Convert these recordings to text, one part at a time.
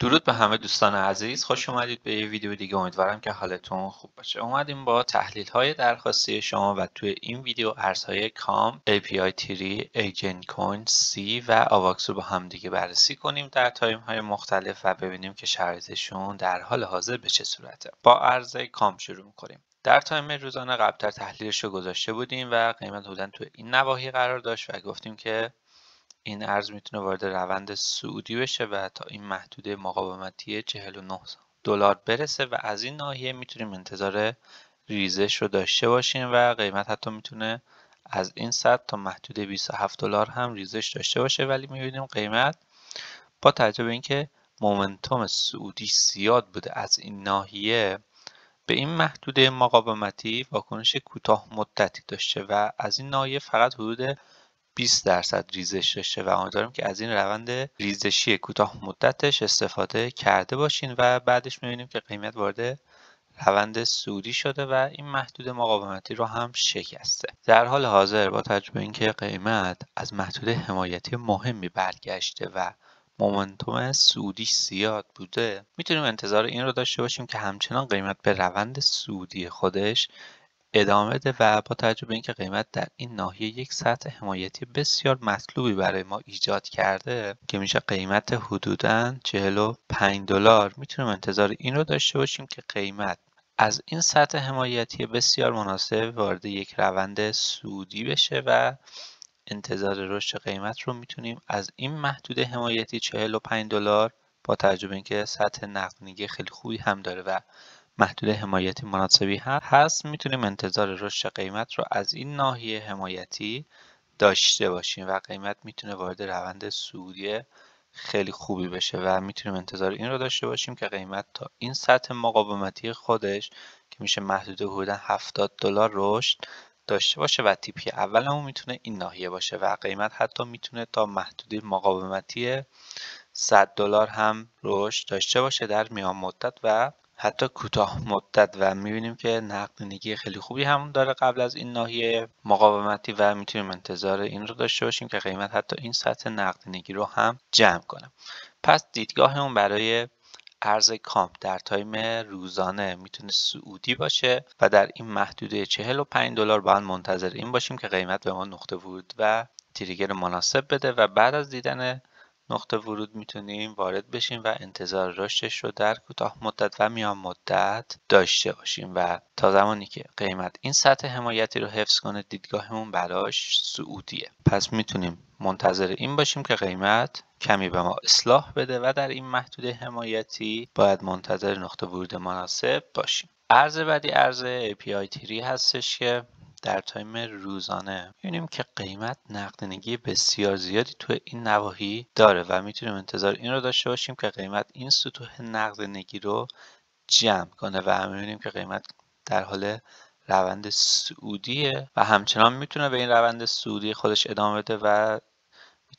درود به همه دوستان عزیز. خوش اومدید به یه ویدیو دیگه. امیدوارم که حالتون خوب باشه. اومدیم با تحلیل های درخواستی شما و توی این ویدیو ارزهای COMP API3 Enjin Coin SEI و AVAX رو با هم دیگه بررسی کنیم در تایم های مختلف و ببینیم که شرایطشون در حال حاضر به چه صورته. با ارز COMP شروع می‌کنیم. در تایم روزانه قبلتر تحلیلش رو گذاشته بودیم و قیمت بودن توی این نواحی قرار داشت و گفتیم که این ارز می‌تونه وارد روند سعودی بشه و تا این محدوده مقاومتی 49 دلار برسه و از این ناحیه می‌تونیم انتظار ریزش رو داشته باشیم و قیمت حتی می‌تونه از این سطح تا محدوده 27 دلار هم ریزش داشته باشه. ولی می‌بینیم قیمت با توجه به اینکه مومنتوم سعودی زیاد بوده از این ناحیه به این محدوده مقاومتی واکنش کوتاه مدتی داشته و از این ناحیه فقط حدود 20 درصد ریزش داشته و امیدوارم که از این روند ریزشی کوتاه مدتش استفاده کرده باشین و بعدش می‌بینیم که قیمت وارد روند سودی شده و این محدود مقاومتی رو هم شکسته. در حال حاضر با توجه به اینکه قیمت از محدود حمایتی مهمی برگشته و مومنتوم سودی زیاد بوده می‌تونیم انتظار این رو داشته باشیم که همچنان قیمت به روند سودی خودش ادامه بده و با توجه به اینکه قیمت در این ناحیه یک سطح حمایتی بسیار مطلوبی برای ما ایجاد کرده که میشه قیمت حدودا 45 دلار. می‌تونیم انتظار این رو داشته باشیم که قیمت از این سطح حمایتی بسیار مناسب وارد یک روند سودی بشه و انتظار رشد قیمت رو می‌تونیم از این محدود حمایتی 45 دلار با توجه به اینکه سطح نقدینگی خیلی خوبی هم داره و محدود حمایتی مناسبی هست می‌تونیم انتظار رشد قیمت رو از این ناحیه حمایتی داشته باشیم و قیمت می‌تونه وارد روند سعودی خیلی خوبی بشه و می‌تونیم انتظار این رو داشته باشیم که قیمت تا این سطح مقاومتی خودش که میشه محدود حدودا 70 دلار رشد داشته باشه و تیپی اولمون می‌تونه این ناحیه باشه و قیمت حتی می‌تونه تا محدوده مقاومتی 100 دلار هم رشد داشته باشه در میان مدت و حتی کوتاه مدت و می‌بینیم که نقدینگی خیلی خوبی هم داره قبل از این ناحیه مقاومتی و می‌تونیم انتظار این رو داشته باشیم که قیمت حتی این سطح نقدینگی رو هم جمع کنه. پس دیدگاهمون برای ارز COMP در تایم روزانه می‌تونه صعودی باشه و در این محدوده 45 دلار باید منتظر این باشیم که قیمت به ما نقطه ورود و تریگر مناسب بده و بعد از دیدن نقطه ورود می‌تونیم وارد بشیم و انتظار رشدش رو در کوتاه مدت و میان مدت داشته باشیم و تا زمانی که قیمت این سطح حمایتی رو حفظ کنه دیدگاهمون براش سعودیه. پس می‌تونیم منتظر این باشیم که قیمت کمی به ما اصلاح بده و در این محدود حمایتی باید منتظر نقطه ورود مناسب باشیم. ارز بعدی ارز API تری هستش که در تایم روزانه. می‌بینیم که قیمت نقدینگی بسیار زیادی تو این نواحی داره و می‌تونیم انتظار این رو داشته باشیم که قیمت این سطوح نقدینگی رو جمع کنه و می‌بینیم که قیمت در حال روند صعودیه و همچنان می‌تونه به این روند صعودی خودش ادامه بده و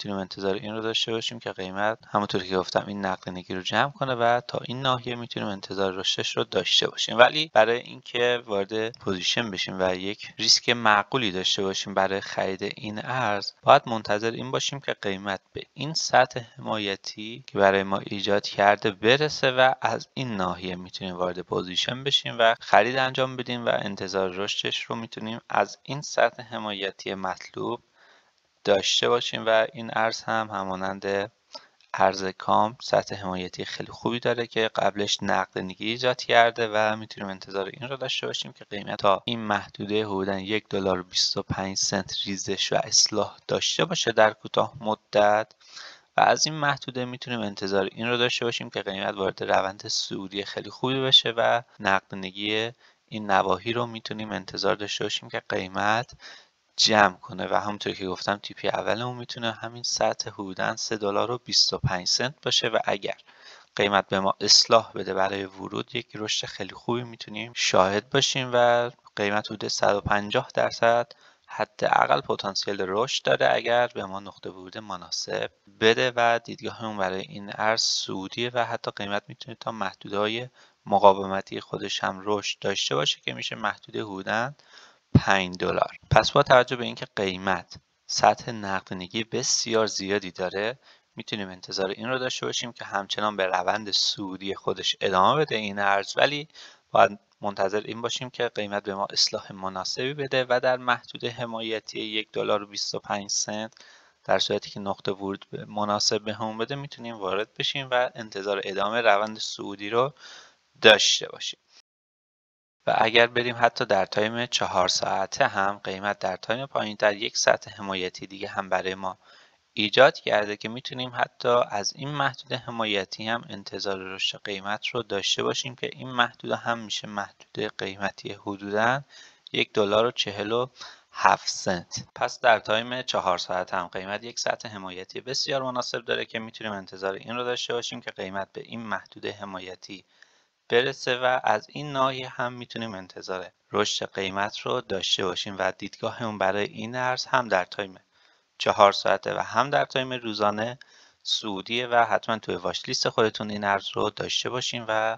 می‌تونیم انتظار این رو داشته باشیم که قیمت همونطور که گفتم این نقدینگی رو جمع کنه و تا این ناحیه می‌تونیم انتظار رشدش رو داشته باشیم. ولی برای اینکه وارد position بشیم و یک ریسک معقولی داشته باشیم برای خرید این ارز باید منتظر این باشیم که قیمت به این سطح حمایتی که برای ما ایجاد کرده برسه و از این ناحیه می‌تونیم وارد position بشیم و خرید انجام بدیم و انتظار رشدش رو می‌تونیم از این سطح حمایتی مطلوب داشته باشیم و این ارز هم همانند ارز COMP سطح حمایتی خیلی خوبی داره که قبلش نقدینگی ایجاد کرده و می‌تونیم انتظار این رو داشته باشیم که قیمت تا این محدوده حدودا یک دلار و 25 سنت ریزش و اصلاح داشته باشه در کوتاه مدت. و از این محدوده می‌تونیم انتظار این رو داشته باشیم که قیمت وارد روند سعودی خیلی خوبی بشه و نقدینگی این نواحی رو می‌تونیم انتظار داشته باشیم که قیمت جمع کنه و همونطور که گفتم تیپی اولمون می‌تونه همین سطح حدودا 3 دلار و 25 سنت باشه و اگر قیمت به ما اصلاح بده برای ورود یک رشد خیلی خوبی می‌تونیم شاهد باشیم و قیمت حدود 150 درصد حداقل پتانسیل رشد داره اگر به ما نقطه ورود مناسب بده و دیدگاهمون برای این ارز سعودیه و حتی قیمت می‌تونه تا محدودهای مقاومتی خودش هم رشد داشته باشه که میشه محدود حدوداً 5 دلار. پس با توجه به اینکه قیمت سطح نقدینگی بسیار زیادی داره می‌تونیم انتظار این رو داشته باشیم که همچنان به روند سعودی خودش ادامه بده این ارز. ولی باید منتظر این باشیم که قیمت به ما اصلاح مناسبی بده و در محدوده حمایتی یک دلار و 25 سنت در صورتی که نقطه ورود مناسب بهمون بده می‌تونیم وارد بشیم و انتظار ادامه روند صعودی رو داشته باشیم. و اگر بریم حتی در تایم چهار ساعته هم قیمت در تایم پایین در یک سطح حمایتی دیگه هم برای ما ایجاد کرده که می‌تونیم حتی از این محدوده حمایتی هم انتظار رشد قیمت رو داشته باشیم که این محدوده هم میشه محدوده قیمتی حدودا یک دلار و چهل و هفت سنت. پس در تایم چهار ساعته هم قیمت یک سطح حمایتی بسیار مناسب داره که می‌تونیم انتظار این رو داشته باشیم که قیمت به این محدوده حمایتی برسه و از این ناحیه هم می‌تونیم انتظار رشد قیمت رو داشته باشیم و دیدگاهمون برای این ارز هم در تایم چهار ساعته و هم در تایم روزانه صعودیه و حتما توی watchlist خودتون این ارز رو داشته باشین و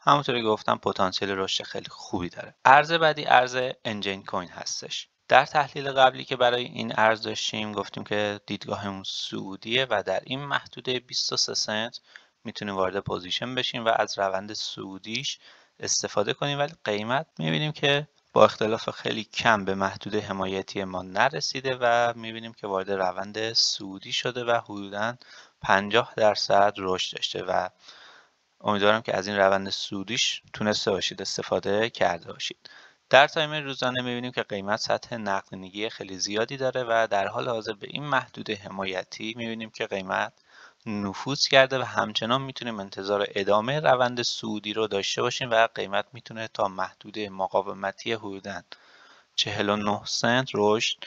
همونطوری که گفتم پتانسیل رشد خیلی خوبی داره. ارز بعدی ارز Enjin Coin هستش. در تحلیل قبلی که برای این ارز داشتیم گفتیم که دیدگاهمون صعودیه و در این محدوده 23 سنت می‌تونیم وارد position بشیم و از روند صعودیش استفاده کنیم. ولی قیمت می‌بینیم که با اختلاف خیلی کم به محدوده حمایتی ما نرسیده و می‌بینیم که وارد روند صعودی شده و حدودا 50 درصد رشد داشته و امیدوارم که از این روند سعودیش تونسته باشید استفاده کرده باشید. در تایم روزانه می‌بینیم که قیمت سطح نقدینگی خیلی زیادی داره و در حال حاضر به این محدود حمایتی می‌بینیم که قیمت نفوذ کرده و همچنان می‌تونیم انتظار ادامه روند سعودی رو داشته باشیم و قیمت می‌تونه تا محدود مقاومتی حدوداً 49 سنت رشد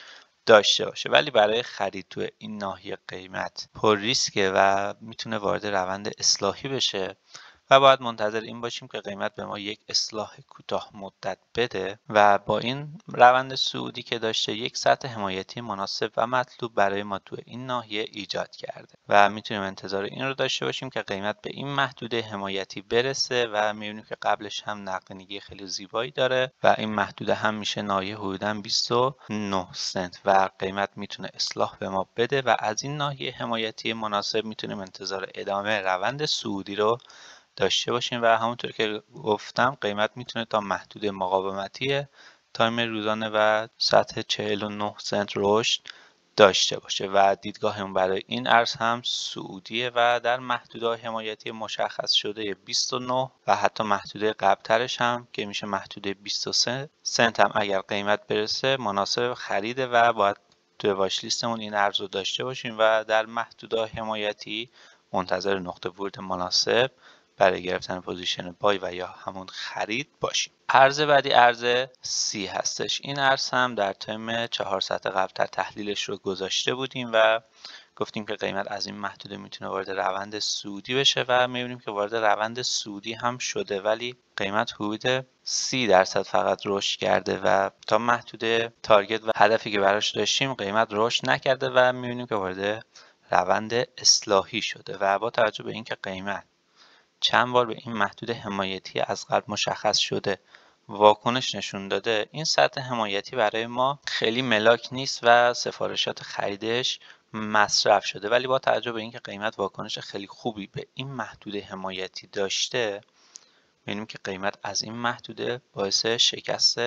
داشته باشه. ولی برای خرید تو این ناحیه قیمت پر ریسکه و می‌تونه وارد روند اصلاحی بشه. و باید منتظر این باشیم که قیمت به ما یک اصلاح کوتاه مدت بده و با این روند سعودی که داشته یک سطح حمایتی مناسب و مطلوب برای ما تو این ناحیه ایجاد کرده. و می‌تونیم انتظار این رو داشته باشیم که قیمت به این محدوده حمایتی برسه و می‌بینیم که قبلش هم نقدینگی خیلی زیبایی داره و این محدوده هم میشه ناحیه حدودا 29 سنت و قیمت می‌تونه اصلاح به ما بده و از این ناحیه حمایتی مناسب می‌تونیم انتظار ادامه روند سعودی رو داشته باشیم و همونطور که گفتم قیمت می‌تونه تا محدود مقاومتی تایم روزانه و سطح 49 سنت رشد داشته باشه و دیدگاهمون برای این ارز هم سعودیه و در محدودهای حمایتی مشخص شده 29 و حتی محدوده قبلترش هم که میشه محدوده 23 سنت هم. اگر قیمت برسه مناسب خریده و باید توی واش لیستمون این ارز رو داشته باشیم و در محدودهای حمایتی منتظر نقطه ورود مناسب برای گرفتن position buy و یا همون خرید باشیم. ارز بعدی ارز SEI هستش. این ارز هم در time چهار ساعت قبلتر تحلیلش رو گذاشته بودیم و گفتیم که قیمت از این محدوده می‌تونه وارد روند صعودی بشه و می‌بینیم که وارد روند صعودی هم شده ولی قیمت حدود سی درصد فقط رشد کرده و تا محدوده target و هدفی که براش داشتیم قیمت رشد نکرده و می‌بینیم که وارد روند اصلاحی شده و با توجه به اینکه قیمت چند بار به این محدود حمایتی از قبل مشخص شده. واکنش نشون داده. این سطح حمایتی برای ما خیلی ملاک نیست و سفارشات خریدش مصرف شده. ولی با توجه به اینکه قیمت واکنش خیلی خوبی به این محدود حمایتی داشته ببینیم که قیمت از این محدوده باعث شکست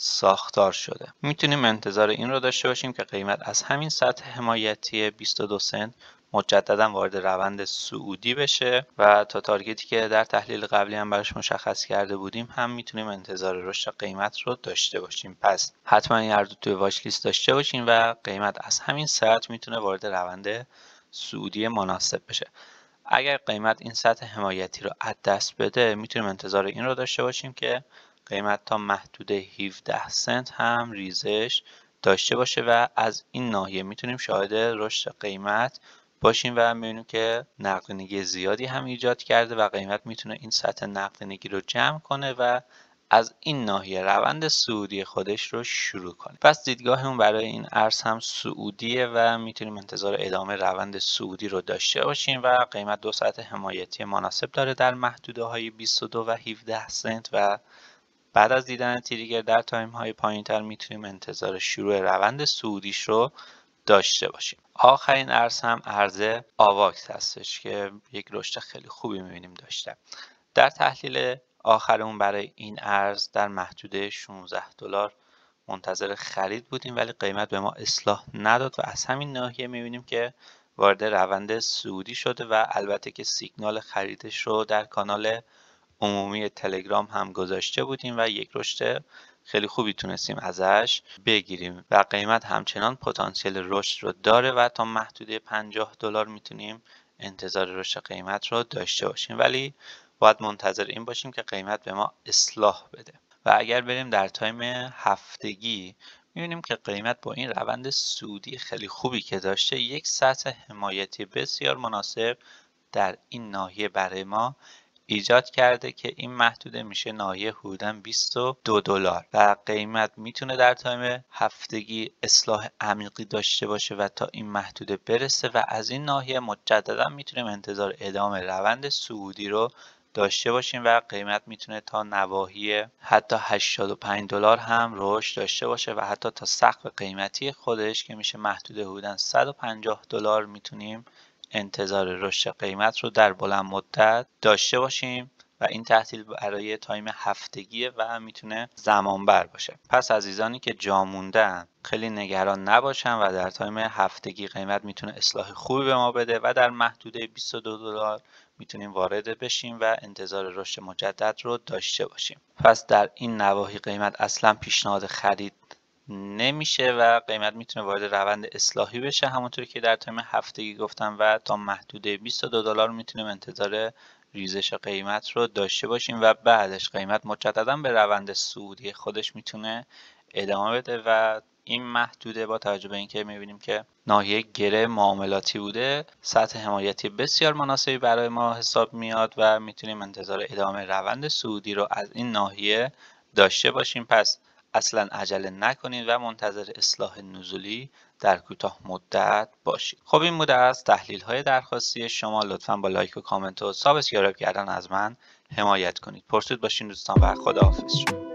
ساختار شده. می‌تونیم انتظار این رو داشته باشیم که قیمت از همین سطح حمایتی 22 سنت مجددا وارد روند سعودی بشه و تا تارگتی که در تحلیل قبلی هم براش مشخص کرده بودیم هم می‌تونیم انتظار رشد قیمت رو داشته باشیم. پس حتما این ارز توی واچ لیست داشته باشیم و قیمت از همین ساعت می‌تونه وارد روند سعودی مناسب بشه. اگر قیمت این سطح حمایتی رو از دست بده می‌تونیم انتظار این رو داشته باشیم که قیمت تا محدود 17 سنت هم ریزش داشته باشه و از این ناحیه می‌تونیم شاهد رشد قیمت باشیم و می‌بینیم که نقدینگی زیادی هم ایجاد کرده و قیمت می‌تونه این سطح نقدینگی رو جمع کنه و از این ناحیه روند سعودی خودش رو شروع کنه. پس دیدگاهمون برای این ارز هم سعودیه و می‌تونیم انتظار ادامه روند سعودی رو داشته باشیم و قیمت دو سطح حمایتی مناسب داره در محدوده های 22 و 17 سنت و بعد از دیدن trigger در time های پایین تر می‌تونیم انتظار شروع روند صعودیش رو داشته باشیم. آخرین ارز هم ارز AVAX هستش که یک رشد خیلی خوبی می‌بینیم داشته. در تحلیل آخرمون برای این ارز در محدوده 16 دلار منتظر خرید بودیم ولی قیمت به ما اصلاح نداد و از همین ناحیه می‌بینیم که وارد روند صعودی شده و البته که سیگنال خریدش رو در کانال عمومی تلگرام هم گذاشته بودیم و یک رشد خیلی خوبی تونستیم ازش بگیریم و قیمت همچنان پتانسیل رشد رو داره و تا محدوده 50 دلار می‌تونیم انتظار رشد قیمت رو داشته باشیم. ولی باید منتظر این باشیم که قیمت به ما اصلاح بده. و اگر بریم در تایم هفتگی می‌بینیم که قیمت با این روند سودی خیلی خوبی که داشته یک سطح حمایتی بسیار مناسب در این ناحیه برای ما ایجاد کرده که این محدوده میشه ناحیه حدودا 22 دلار و قیمت می‌تونه در تایم هفتگی اصلاح عمیقی داشته باشه و تا این محدوده برسه و از این ناحیه مجددا می‌تونیم انتظار ادامه روند سعودی رو داشته باشیم و قیمت می‌تونه تا نواحی حتی 85 دلار هم رشد داشته باشه و حتی تا سقف قیمتی خودش که میشه محدود حدودا 150 دلار می‌تونیم انتظار رشد قیمت رو در بلند مدت داشته باشیم و این تحلیل برای time هفتگیه و می‌تونه زمان بر باشه. پس عزیزانی که جا موندن خیلی نگران نباشن و در time هفتگی قیمت می‌تونه اصلاح خوبی به ما بده و در محدوده 22 دلار می‌تونیم وارد بشیم و انتظار رشد مجدد رو داشته باشیم. پس در این نواحی قیمت اصلا پیشنهاد خرید نمیشه و قیمت می‌تونه وارد روند اصلاحی بشه. همونطور که در time هفتگی گفتم و تا محدوده 22 دلار می‌تونیم انتظار ریزش قیمت رو داشته باشیم و بعدش قیمت مجددا به روند صعودی خودش می‌تونه ادامه بده و این محدوده با توجه به اینکه می‌بینیم که ناحیه گره معاملاتی بوده سطح حمایتی بسیار مناسبی برای ما حساب میاد و می‌تونیم انتظار ادامه روند صعودی رو از این ناحیه داشته باشیم. پس اصلا عجله نکنید و منتظر اصلاح نزولی در کوتاه مدت باشید. خب این بوده از تحلیل های درخواستی شما. لطفا با لایک و کامنت و subscribe کردن از من حمایت کنید. پرسید باشین دوستان و خداحافظ شما.